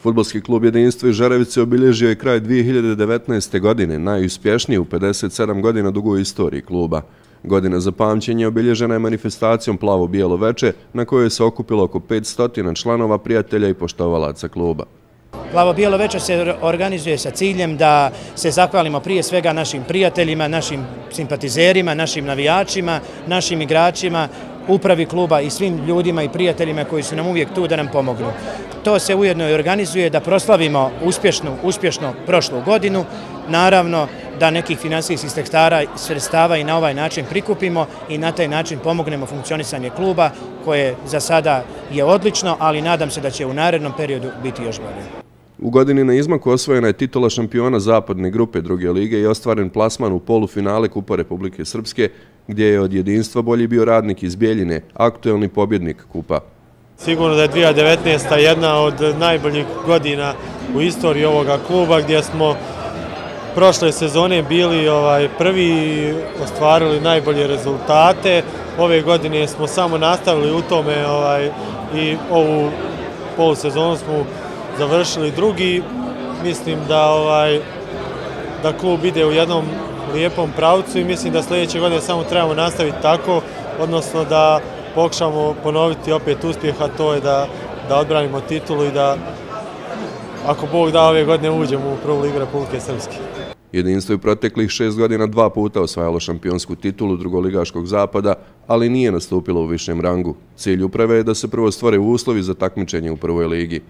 Futbolski klub Jedinstvo i Žarevice obilježio je kraj 2019. godine, najuspješniji u 57 godina dugu istoriji kluba. Godina za pamćenje obilježena je manifestacijom Plavo-Bijelo veče, na kojoj se okupilo oko 500 članova prijatelja i poštovalaca kluba. Plavo-Bijelo veče se organizuje sa ciljem da se zahvalimo prije svega našim prijateljima, našim simpatizerima, našim navijačima, našim igračima, upravi kluba i svim ljudima i prijateljima koji su nam uvijek tu da nam pomognu. To se ujedno i organizuje da proslavimo uspješnu, uspješno prošlu godinu, naravno da nekih finansijskih sredstava i na ovaj način prikupimo i na taj način pomognemo funkcionisanje kluba koje za sada je odlično, ali nadam se da će u narednom periodu biti još bolje. U godini na izmaku osvojena je titula šampiona zapadne grupe druge lige i ostvaren plasman u polufinale Kupa Republike Srpske, gdje je od jedinstva bolji bio radnik iz Bijeljine, aktuelni pobjednik Kupa. Sigurno da je 2019. jedna od najboljih godina u istoriji ovoga kluba, gdje smo prošle sezone bili ovaj, prvi i ostvarili najbolje rezultate. Ove godine smo samo nastavili u tome ovaj, i ovu polusezonu smo završili drugi. Mislim da ovaj da klub ide u jednom lijepom pravcu i mislim da sljedeće godine samo trebamo nastaviti tako, odnosno da pokušamo ponoviti opet uspjeh, a to je da, da odbranimo titulu i da ako Bog da ove godine uđemo u prvu ligu Republike Srpske. Jedinstvo je proteklih šest godina dva puta osvajalo šampionsku titulu drugoligaškog zapada, ali nije nastupilo u višem rangu. Cilj uprave je da se prvo stvore uslovi za takmičenje u prvoj ligi.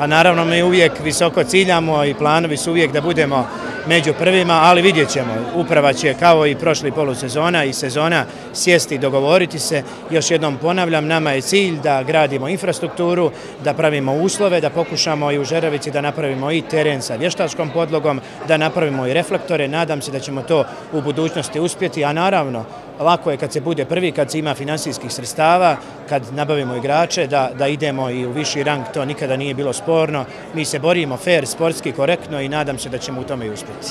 A naravno mi uvijek visoko ciljamo i planovi su uvijek da budemo među prvima, ali vidjet ćemo. Uprava će kao i prošli polusezona i sezona sjesti i dogovoriti se. Još jednom ponavljam, nama je cilj da gradimo infrastrukturu, da pravimo uslove, da pokušamo i u Žeravici da napravimo i teren sa vještačkom podlogom, da napravimo i reflektore. Nadam se da ćemo to u budućnosti uspjeti, a naravno lako je kad se bude prvi, kad se ima finansijskih sredstava, kad nabavimo igrače, da, da idemo i u viši rang, to nikada nije bilo sporno. Mi se borimo fair, sportski, korektno i nadam se da ćemo u tome i uspjeti.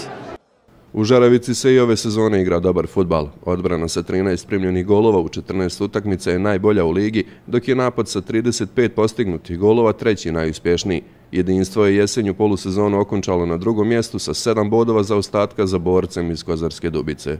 U Žaravici se i ove sezone igra dobar futbal. Odbrana sa 13 primljenih golova u 14 utakmica je najbolja u ligi, dok je napad sa 35 postignutih golova treći najuspješniji. Jedinstvo je jesenju polusezonu okončalo na drugom mjestu sa 7 bodova za ostatka za borcem iz Kozarske dubice.